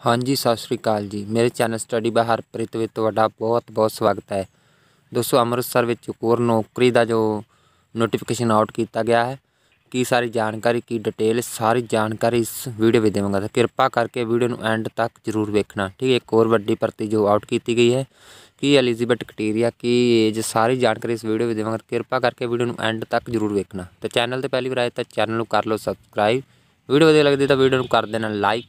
ਹਾਂਜੀ, ਸਤਿ ਸ਼੍ਰੀ ਅਕਾਲ ਜੀ। ਮੇਰੇ ਚੈਨਲ ਸਟੱਡੀ ਬਾਈ ਹਰਪ੍ਰੀਤ ਵਿੱਚ ਤੁਹਾਡਾ ਬਹੁਤ ਬਹੁਤ ਸਵਾਗਤ ਹੈ। ਦੋਸਤੋ, ਅੰਮ੍ਰਿਤਸਰ ਵਿੱਚ ਇੱਕ ਹੋਰ ਨੌਕਰੀ ਦਾ ਜੋ ਨੋਟੀਫਿਕੇਸ਼ਨ ਆਊਟ ਕੀਤਾ ਗਿਆ ਹੈ, ਕੀ ਸਾਰੀ ਜਾਣਕਾਰੀ, ਕੀ ਡਿਟੇਲ ਸਾਰੀ ਜਾਣਕਾਰੀ ਇਸ ਵੀਡੀਓ ਵਿੱਚ ਦੇਵਾਂਗਾ। ਤਾਂ ਕਿਰਪਾ ਕਰਕੇ ਵੀਡੀਓ ਨੂੰ ਐਂਡ ਤੱਕ ਜ਼ਰੂਰ ਵੇਖਣਾ। ਠੀਕ ਹੈ, ਇੱਕ ਹੋਰ ਵੱਡੀ ਭਰਤੀ ਜੋ ਆਊਟ ਕੀਤੀ ਗਈ ਹੈ, ਕੀ ਐਲੀਜੀਬਲ ਕ੍ਰਾਈਟੇਰੀਆ ਕੀ ਏਜ ਸਾਰੀ ਜਾਣਕਾਰੀ ਇਸ ਵੀਡੀਓ ਵਿੱਚ ਦੇਵਾਂਗਾ। ਕਿਰਪਾ ਕਰਕੇ ਵੀਡੀਓ ਨੂੰ ਐਂਡ ਤੱਕ ਜ਼ਰੂਰ ਵੇਖਣਾ। ਤੇ ਚੈਨਲ ਤੇ ਪਹਿਲੀ ਵਾਰ ਆਏ ਤਾਂ ਚੈਨਲ ਨੂੰ ਕਰ ਲਓ ਸਬਸਕ੍ਰਾਈਬ ਵੀਡੀਓ ਵਧੀਆ ਲੱਗਦੀ ਤਾਂ ਵੀਡੀਓ ਨੂੰ ਕਰ ਦੇਣਾ ਲਾਈਕ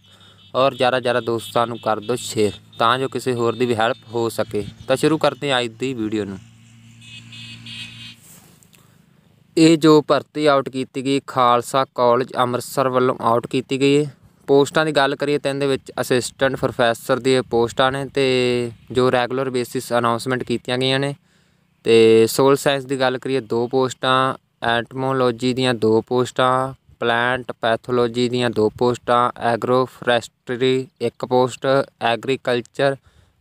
ਔਰ ਜ਼ਿਆਦਾ ਜ਼ਿਆਦਾ ਦੋਸਤਾਂ ਨੂੰ ਕਰ ਦਿਓ ਸ਼ੇਅਰ ਤਾਂ ਜੋ ਕਿਸੇ ਹੋਰ ਦੀ ਵੀ ਹੈਲਪ ਹੋ ਸਕੇ। ਤਾਂ ਸ਼ੁਰੂ ਕਰਦੇ ਹਾਂ ਅੱਜ ਦੀ ਵੀਡੀਓ ਨੂੰ। ਇਹ ਜੋ ਭਰਤੀ ਆਊਟ ਕੀਤੀ ਗਈ, ਖਾਲਸਾ ਕਾਲਜ ਅੰਮ੍ਰਿਤਸਰ ਵੱਲੋਂ ਆਊਟ ਕੀਤੀ ਗਈ ਹੈ। ਪੋਸਟਾਂ ਦੀ ਗੱਲ ਕਰੀਏ ਤਾਂ ਇਹਦੇ ਵਿੱਚ ਅਸਿਸਟੈਂਟ ਪ੍ਰੋਫੈਸਰ ਦੀ ਪੋਸਟਾਂ ਨੇ ਤੇ ਜੋ ਰੈਗੂਲਰ ਬੇਸਿਸ ਅਨਾਉਂਸਮੈਂਟ ਕੀਤੀਆਂ ਗਈਆਂ ਨੇ। ਤੇ ਸੋਲ ਸਾਇੰਸ ਦੀ ਗੱਲ ਕਰੀਏ, ਦੋ ਪੋਸਟਾਂ ਐਟਮੋਲੋਜੀ ਦੀਆਂ ਦੋ ਪੋਸਟਾਂ ਪਲਾਂਟ ਪੈਥੋਲੋਜੀ ਦੀਆਂ ਦੋ ਪੋਸਟਾਂ ਐਗਰੋ ਫੋਰੈਸਟਰੀ ਇੱਕ ਪੋਸਟ, ਐਗਰੀਕਲਚਰ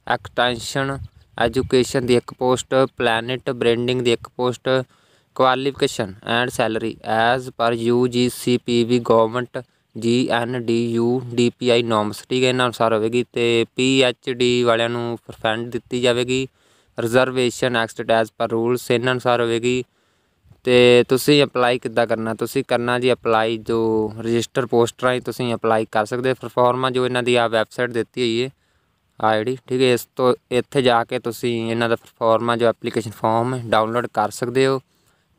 ਐਕਸਟੈਂਸ਼ਨ ਐਜੂਕੇਸ਼ਨ ਦੀ ਇੱਕ ਪੋਸਟ, ਪਲੈਨਟ ਬ੍ਰੈਂਡਿੰਗ ਦੀ ਇੱਕ post, qualification and salary. As per U G C P V government, G N D U D P I norms ਠੀਕ ਹੈ, ਇਹਨਾਂ ਅਨੁਸਾਰ ਹੋਵੇਗੀ ਤੇ ਪੀ ਐਚ ਡੀ ਵਾਲਿਆਂ ਨੂੰ ਪ੍ਰਫੈਂਡ ਦਿੱਤੀ ਜਾਵੇਗੀ। ਰਿਜ਼ਰਵੇਸ਼ਨ ਐਕਸਟ ਐਜ਼ ਪਰ ਰੂਲਸ ਇਹਨਾਂ ਅਨੁਸਾਰ ਹੋਵੇਗੀ। ਤੇ ਤੁਸੀਂ ਅਪਲਾਈ ਕਿੱਦਾਂ ਕਰਨਾ? ਤੁਸੀਂ ਕਰਨਾ ਜੀ ਅਪਲਾਈ ਜੋ ਰਜਿਸਟਰ ਪੋਸਟ ਰਾਹੀਂ ਤੁਸੀਂ ਅਪਲਾਈ ਕਰ ਸਕਦੇ ਪਰਫਾਰਮਾ ਜੋ ਇਹਨਾਂ ਦੀ ਆ ਵੈਬਸਾਈਟ ਦਿੱਤੀ ਹੋਈ ਹੈ ਆਈਡੀ ਠੀਕ ਹੈ ਇਸ ਤੋਂ ਇੱਥੇ ਜਾ ਕੇ ਤੁਸੀਂ ਇਹਨਾਂ ਦਾ ਪਰਫਾਰਮਾ ਜੋ ਐਪਲੀਕੇਸ਼ਨ ਫਾਰਮ ਡਾਊਨਲੋਡ ਕਰ ਸਕਦੇ ਹੋ।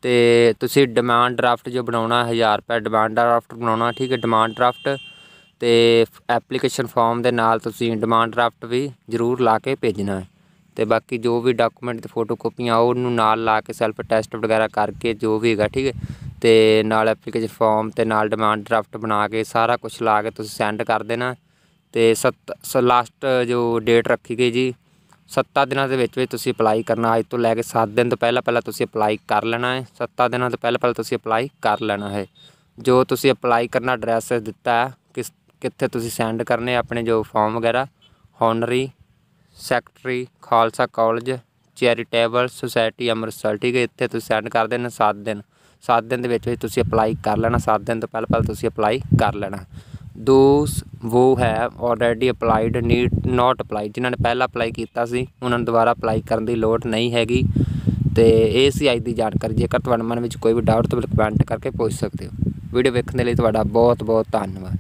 ਤੇ ਤੁਸੀਂ ਡਿਮਾਂਡ ਡਰਾਫਟ ਜੋ ਬਣਾਉਣਾ 1000 ਰੁਪਏ ਡਿਮਾਂਡ ਡਰਾਫਟ ਬਣਾਉਣਾ, ਠੀਕ ਹੈ ਡਿਮਾਂਡ ਡਰਾਫਟ ਤੇ ਐਪਲੀਕੇਸ਼ਨ ਫਾਰਮ ਦੇ ਨਾਲ ਤੁਸੀਂ ਡਿਮਾਂਡ ਡਰਾਫਟ ਵੀ ਜ਼ਰੂਰ ਲਾ ਕੇ ਭੇਜਣਾ। ਹੈ ਤੇ ਬਾਕੀ ਜੋ ਵੀ ਡਾਕੂਮੈਂਟ ਤੇ ਫੋਟੋ ਕਾਪੀਆਂ ਉਹਨੂੰ ਨਾਲ ਲਾ ਕੇ ਸੈਲਫ ਟੈਸਟ ਵਗੈਰਾ ਕਰਕੇ ਜੋ ਵੀ ਹੈਗਾ, ਠੀਕ ਹੈ? ਤੇ ਨਾਲ ਐਪਲੀਕੇਸ਼ਨ ਫਾਰਮ ਤੇ ਨਾਲ ਡਿਮਾਂਡ ਡਰਾਫਟ ਬਣਾ ਕੇ ਸਾਰਾ ਕੁਝ ਲਾ ਕੇ ਤੁਸੀਂ ਸੈਂਡ ਕਰ ਦੇਣਾ। ਤੇ ਸੱਤ ਲਾਸਟ ਜੋ ਡੇਟ ਰੱਖੀ ਗਈ ਜੀ 7 ਦਿਨਾਂ ਦੇ ਵਿੱਚ ਵਿੱਚ ਤੁਸੀਂ ਅਪਲਾਈ ਕਰਨਾ। ਅੱਜ ਤੋਂ ਲੈ ਕੇ 7 ਦਿਨ ਤੋਂ ਪਹਿਲਾਂ ਪਹਿਲਾਂ ਤੁਸੀਂ ਅਪਲਾਈ ਕਰ ਲੈਣਾ ਹੈ। 7 ਦਿਨਾਂ ਤੋਂ ਪਹਿਲਾਂ ਪਹਿਲਾਂ ਤੁਸੀਂ ਅਪਲਾਈ ਕਰ ਲੈਣਾ ਹੈ। ਜੋ ਤੁਸੀਂ ਅਪਲਾਈ ਕਰਨਾ ਐਡਰੈਸ ਦਿੱਤਾ ਹੈ, ਕਿਸ, ਕਿੱਥੇ ਤੁਸੀਂ ਸੈਂਡ ਕਰਨੇ ਆਪਣੇ ਜੋ ਫਾਰਮ ਵਗੈਰਾ, honorary secretary, Khalsa college, charitable society Amritsar, ਠੀਕ ਹੈ, ਇੱਥੇ ਤੁਸੀਂ ਸੈਂਡ ਕਰ ਦੇਣਾ 7 ਦਿਨ। 7 ਦਿਨ ਦੇ ਵਿੱਚ ਵਿੱਚ ਤੁਸੀਂ ਅਪਲਾਈ ਕਰ ਲੈਣਾ 7 ਦਿਨ ਤੋਂ ਪਹਿਲਾਂ ਪਹਿਲਾਂ ਤੁਸੀਂ ਅਪਲਾਈ ਕਰ ਲੈਣਾ। ਦੋਸ ਉਹ ਹੈ already applied need not apply ਜਿਨ੍ਹਾਂ ਨੇ ਪਹਿਲਾਂ ਅਪਲਾਈ ਕੀਤਾ ਸੀ, ਉਹਨਾਂ ਨੂੰ ਦੁਬਾਰਾ ਅਪਲਾਈ ਕਰਨ ਦੀ ਲੋੜ ਨਹੀਂ ਹੈਗੀ। ਤੇ ਇਹ ਸੀ ਅੱਜ ਦੀ ਜਾਣਕਾਰੀ ਜੇਕਰ ਤੁਹਾਡੇ ਮਨ ਵਿੱਚ ਕੋਈ ਵੀ ਡਾਊਟ ਤਾਂ ਕਮੈਂਟ ਕਰਕੇ ਪੁੱਛ ਸਕਦੇ ਹੋ। ਵੀਡੀਓ ਵੇਖਣ ਦੇ ਲਈ ਤੁਹਾਡਾ ਬਹੁਤ ਬਹੁਤ ਧੰਨਵਾਦ।